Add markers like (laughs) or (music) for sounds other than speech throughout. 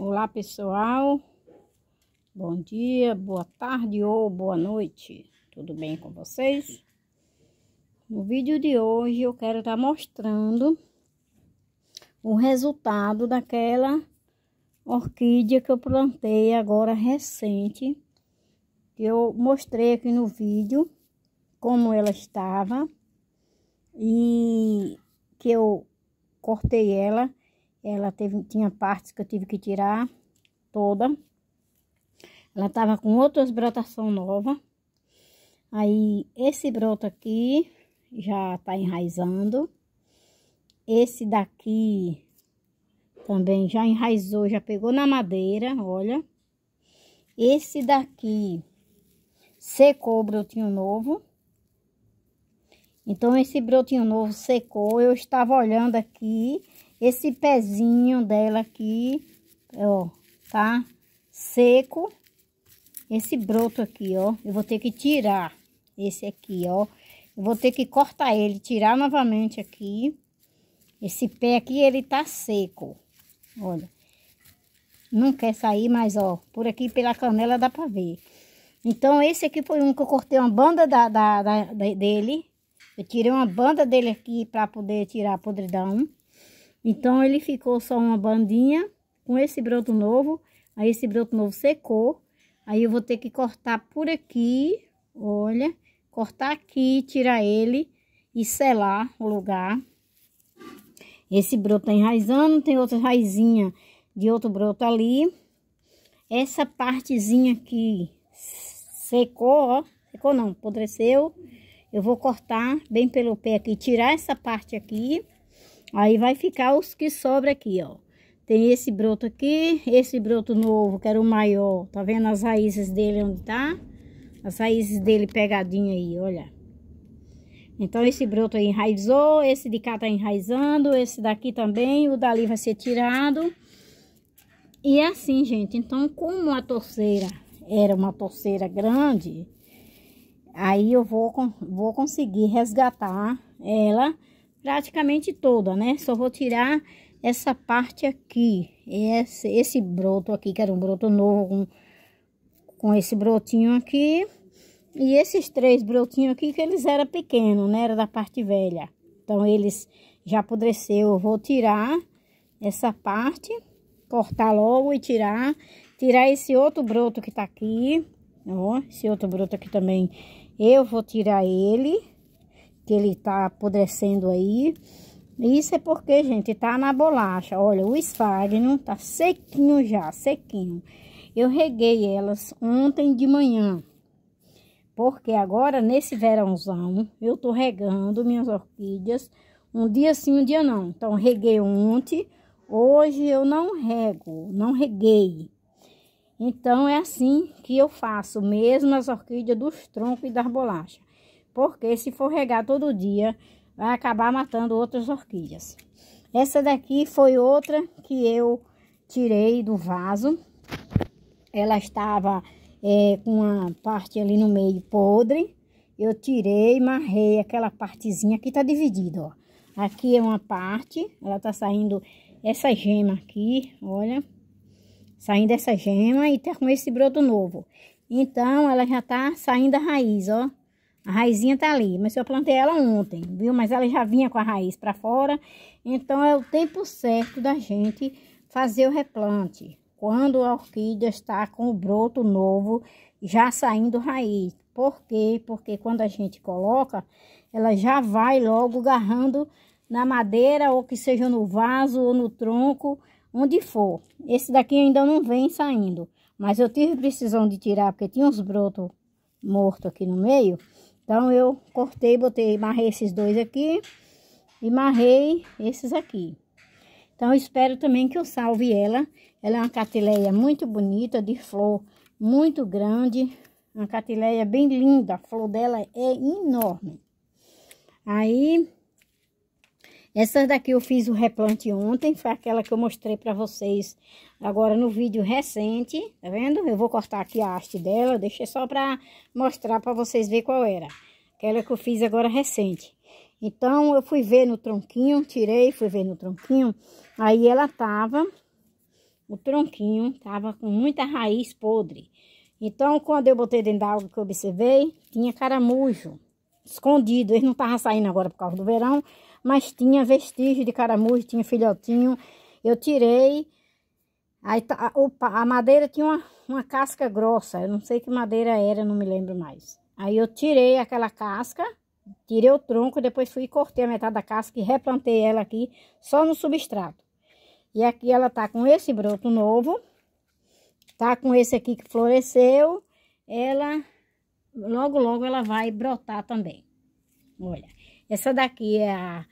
Olá pessoal, bom dia, boa tarde ou boa noite, tudo bem com vocês? No vídeo de hoje eu quero estar tá mostrando o resultado daquela orquídea que eu plantei agora recente, que eu mostrei aqui no vídeo como ela estava e que eu cortei ela ela teve, tinha partes que eu tive que tirar toda. Ela tava com outras brotação nova. Aí, esse broto aqui já tá enraizando. Esse daqui também já enraizou, já pegou na madeira, olha. Esse daqui secou o brotinho novo. Então, esse brotinho novo secou. Eu estava olhando aqui esse pezinho dela aqui, ó, tá seco. Esse broto aqui, ó, eu vou ter que tirar esse aqui, ó. Eu vou ter que cortar ele, tirar novamente aqui. Esse pé aqui, ele tá seco. Olha. Não quer sair, mas ó, por aqui pela canela dá pra ver. Então, esse aqui foi um que eu cortei uma banda da, da, da dele. Eu tirei uma banda dele aqui pra poder tirar a podridão. Então, ele ficou só uma bandinha com esse broto novo. Aí, esse broto novo secou. Aí, eu vou ter que cortar por aqui, olha. Cortar aqui, tirar ele e selar o lugar. Esse broto tá enraizando, tem outra raizinha de outro broto ali. Essa partezinha aqui secou, ó. Secou não, apodreceu. Eu vou cortar bem pelo pé aqui, tirar essa parte aqui. Aí vai ficar os que sobra aqui, ó. Tem esse broto aqui, esse broto novo, que era o maior. Tá vendo as raízes dele onde tá? As raízes dele pegadinha aí, olha. Então, esse broto aí enraizou, esse de cá tá enraizando, esse daqui também, o dali vai ser tirado. E é assim, gente. Então, como a torceira era uma torceira grande, aí eu vou, vou conseguir resgatar ela praticamente toda, né? Só vou tirar essa parte aqui, esse, esse broto aqui, que era um broto novo, com, com esse brotinho aqui. E esses três brotinhos aqui, que eles eram pequenos, né? Era da parte velha. Então, eles já apodreceu. Eu vou tirar essa parte, cortar logo e tirar. Tirar esse outro broto que tá aqui, ó. Esse outro broto aqui também, eu vou tirar ele que ele tá apodrecendo aí. Isso é porque, gente, tá na bolacha. Olha, o esfagno tá sequinho já, sequinho. Eu reguei elas ontem de manhã. Porque agora, nesse verãozão, eu tô regando minhas orquídeas um dia sim, um dia não. Então, reguei ontem, hoje eu não rego, não reguei. Então, é assim que eu faço mesmo as orquídeas dos troncos e das bolachas porque se for regar todo dia, vai acabar matando outras orquídeas. Essa daqui foi outra que eu tirei do vaso. Ela estava é, com uma parte ali no meio podre. Eu tirei, marrei aquela partezinha que tá dividida, ó. Aqui é uma parte, ela tá saindo essa gema aqui, olha. Saindo essa gema e tá com esse broto novo. Então, ela já tá saindo a raiz, ó. A raizinha tá ali, mas eu plantei ela ontem, viu? Mas ela já vinha com a raiz para fora. Então, é o tempo certo da gente fazer o replante. Quando a orquídea está com o broto novo, já saindo raiz. Por quê? Porque quando a gente coloca, ela já vai logo agarrando na madeira, ou que seja no vaso, ou no tronco, onde for. Esse daqui ainda não vem saindo. Mas eu tive precisão de tirar, porque tinha uns brotos mortos aqui no meio. Então, eu cortei, botei, marrei esses dois aqui e marrei esses aqui. Então, espero também que eu salve ela. Ela é uma catileia muito bonita, de flor muito grande. Uma catileia bem linda, a flor dela é enorme. Aí, essa daqui eu fiz o replante ontem, foi aquela que eu mostrei para vocês agora no vídeo recente, tá vendo? Eu vou cortar aqui a haste dela, deixei só para mostrar para vocês ver qual era. Aquela que eu fiz agora recente. Então, eu fui ver no tronquinho, tirei, fui ver no tronquinho, aí ela tava o tronquinho tava com muita raiz podre. Então, quando eu botei dentro da água que eu observei, tinha caramujo escondido. Ele não tava saindo agora por causa do verão, mas tinha vestígio de caramujo, tinha filhotinho. Eu tirei, aí tá, a, a madeira tinha uma, uma casca grossa, eu não sei que madeira era, não me lembro mais. Aí eu tirei aquela casca, tirei o tronco, depois fui e cortei a metade da casca e replantei ela aqui só no substrato. E aqui ela tá com esse broto novo, tá com esse aqui que floresceu, ela logo logo ela vai brotar também. Olha, essa daqui é a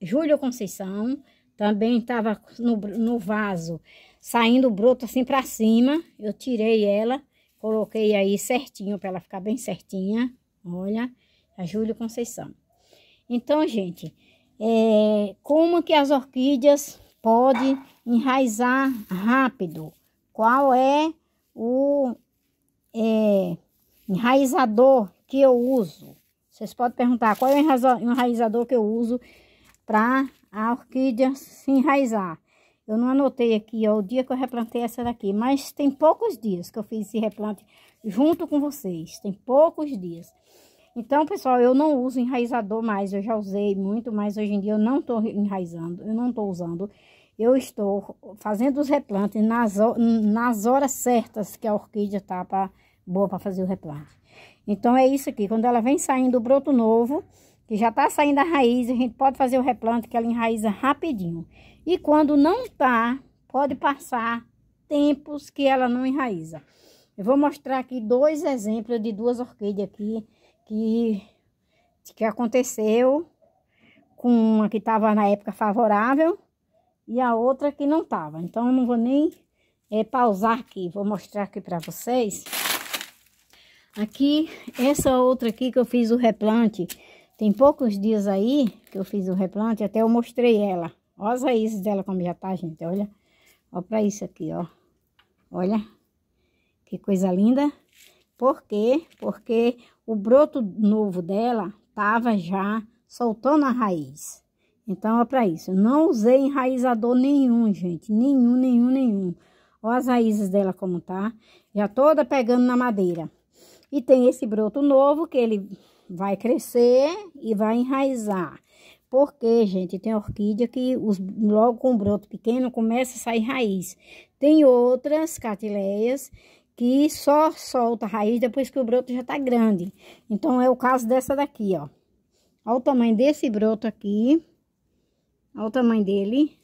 Júlia Conceição, também estava no, no vaso, saindo o broto assim para cima, eu tirei ela, coloquei aí certinho para ela ficar bem certinha, olha, a Júlia Conceição. Então, gente, é, como que as orquídeas podem enraizar rápido? Qual é o é, enraizador que eu uso? Vocês podem perguntar qual é o enraizador que eu uso para a orquídea se enraizar. Eu não anotei aqui ó, o dia que eu replantei essa daqui, mas tem poucos dias que eu fiz esse replante junto com vocês. Tem poucos dias. Então, pessoal, eu não uso enraizador mais. Eu já usei muito, mas hoje em dia eu não estou enraizando. Eu não estou usando. Eu estou fazendo os replantes nas, nas horas certas que a orquídea está boa para fazer o replante. Então, é isso aqui. Quando ela vem saindo o broto novo, que já está saindo a raiz, a gente pode fazer o replante que ela enraiza rapidinho. E quando não tá, pode passar tempos que ela não enraiza. Eu vou mostrar aqui dois exemplos de duas orquídeas aqui que, que aconteceu com uma que estava na época favorável e a outra que não estava. Então, eu não vou nem é, pausar aqui, vou mostrar aqui para vocês. Aqui, essa outra aqui que eu fiz o replante, tem poucos dias aí que eu fiz o replante, até eu mostrei ela. Olha as raízes dela como já tá, gente, olha. Olha pra isso aqui, ó. Olha, que coisa linda. Por quê? Porque o broto novo dela tava já soltando a raiz. Então, é para isso. não usei enraizador nenhum, gente. Nenhum, nenhum, nenhum. Olha as raízes dela como tá. Já toda pegando na madeira. E tem esse broto novo que ele vai crescer e vai enraizar. Porque, gente, tem orquídea que os, logo com o broto pequeno começa a sair raiz. Tem outras catileias que só solta raiz depois que o broto já tá grande. Então, é o caso dessa daqui, ó. Olha o tamanho desse broto aqui. Olha o tamanho dele.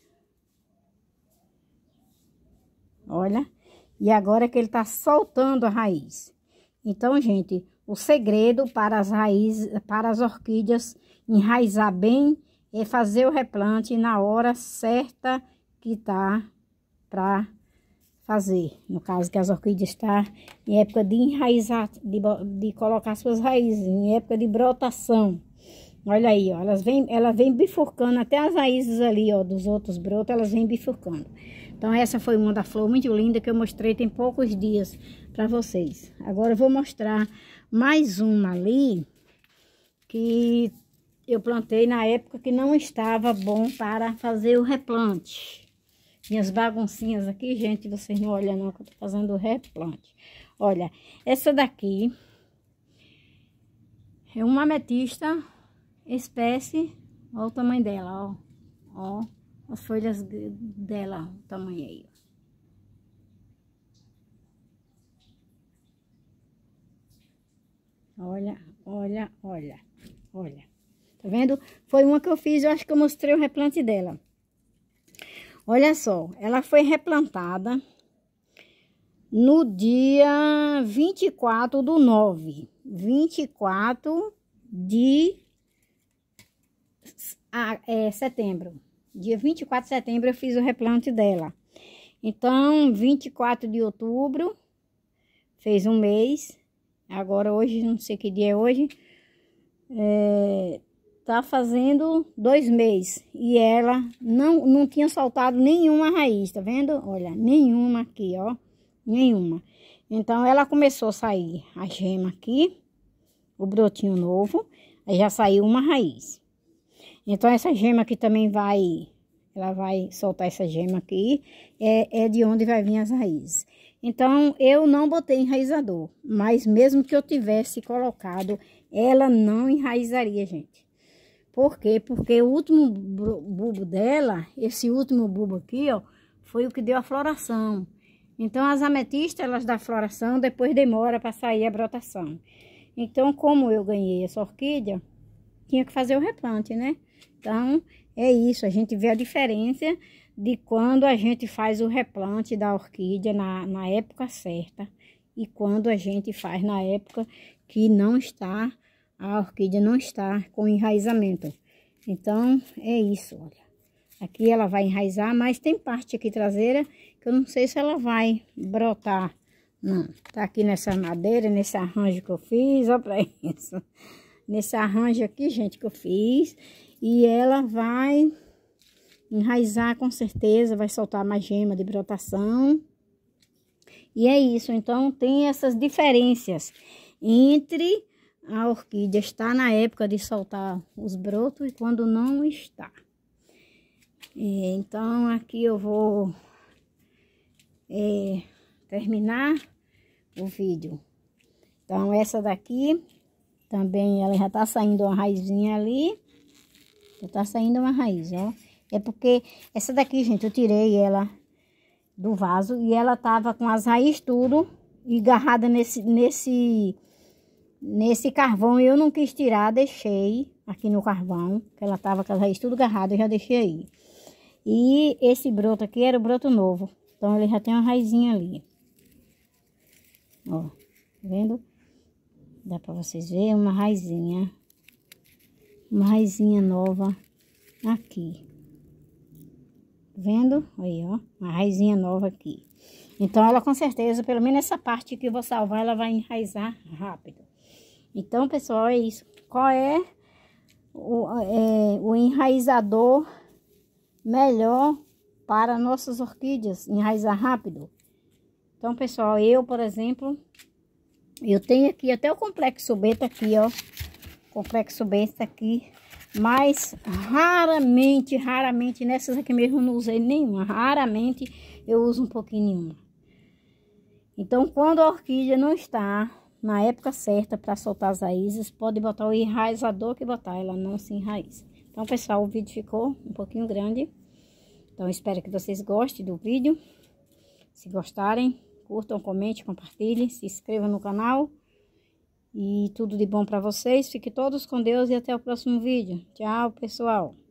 Olha. E agora que ele tá soltando a raiz. Então, gente, o segredo para as raízes, para as orquídeas enraizar bem é fazer o replante na hora certa que tá para fazer. No caso que as orquídeas estão tá em época de enraizar, de, de colocar suas raízes, em época de brotação. Olha aí, ó, elas vêm, ela vem bifurcando até as raízes ali, ó, dos outros brotos, elas vêm bifurcando. Então, essa foi uma da flor muito linda que eu mostrei tem poucos dias para vocês. Agora, eu vou mostrar mais uma ali que eu plantei na época que não estava bom para fazer o replante. Minhas baguncinhas aqui, gente, vocês não olham não que eu tô fazendo o replante. Olha, essa daqui é uma ametista espécie, olha o tamanho dela, ó. Ó, as folhas dela, o tamanho aí, Olha, olha, olha, olha. Tá vendo? Foi uma que eu fiz, eu acho que eu mostrei o replante dela. Olha só, ela foi replantada no dia 24 do 9. 24 de ah, é, setembro. Dia 24 de setembro eu fiz o replante dela. Então, 24 de outubro, fez um mês. Agora, hoje, não sei que dia é hoje, é, tá fazendo dois meses. E ela não, não tinha soltado nenhuma raiz, tá vendo? Olha, nenhuma aqui, ó. Nenhuma. Então, ela começou a sair a gema aqui, o brotinho novo. Aí já saiu uma raiz. Então, essa gema aqui também vai ela vai soltar essa gema aqui, é, é de onde vai vir as raízes. Então, eu não botei enraizador, mas mesmo que eu tivesse colocado, ela não enraizaria, gente. Por quê? Porque o último bulbo dela, esse último bulbo aqui, ó, foi o que deu a floração. Então, as ametistas, elas dão floração, depois demora para sair a brotação. Então, como eu ganhei essa orquídea, tinha que fazer o replante, né? Então, é isso, a gente vê a diferença de quando a gente faz o replante da orquídea na, na época certa e quando a gente faz na época que não está, a orquídea não está com enraizamento. Então, é isso, olha. Aqui ela vai enraizar, mas tem parte aqui traseira que eu não sei se ela vai brotar. Não, tá aqui nessa madeira, nesse arranjo que eu fiz, ó pra (laughs) isso. Nesse arranjo aqui, gente, que eu fiz. E ela vai enraizar com certeza, vai soltar mais gema de brotação. E é isso, então tem essas diferenças entre a orquídea estar na época de soltar os brotos e quando não está. E, então aqui eu vou é, terminar o vídeo. Então essa daqui também ela já tá saindo uma raizinha ali. Já tá saindo uma raiz, ó. É porque essa daqui, gente, eu tirei ela do vaso e ela tava com as raízes tudo agarrada nesse, nesse, nesse carvão. Eu não quis tirar, deixei aqui no carvão, que ela tava com as raízes tudo agarrada, eu já deixei aí. E esse broto aqui era o broto novo. Então, ele já tem uma raizinha ali. Ó, tá vendo? Dá pra vocês verem uma raizinha uma raizinha nova aqui. Vendo? Aí, ó, uma raizinha nova aqui. Então, ela com certeza, pelo menos essa parte que eu vou salvar, ela vai enraizar rápido. Então, pessoal, é isso. Qual é o, é, o enraizador melhor para nossas orquídeas enraizar rápido? Então, pessoal, eu, por exemplo, eu tenho aqui até o complexo beta aqui, ó complexo besta aqui. Mas raramente, raramente, nessas aqui mesmo não usei nenhuma. Raramente eu uso um pouquinho nenhuma. Então, quando a orquídea não está na época certa para soltar as raízes, pode botar o enraizador que botar, ela não se enraiza. Então, pessoal, o vídeo ficou um pouquinho grande. Então, espero que vocês gostem do vídeo. Se gostarem, curtam, comente, compartilhem, se inscrevam no canal. E tudo de bom para vocês. Fiquem todos com Deus e até o próximo vídeo. Tchau, pessoal.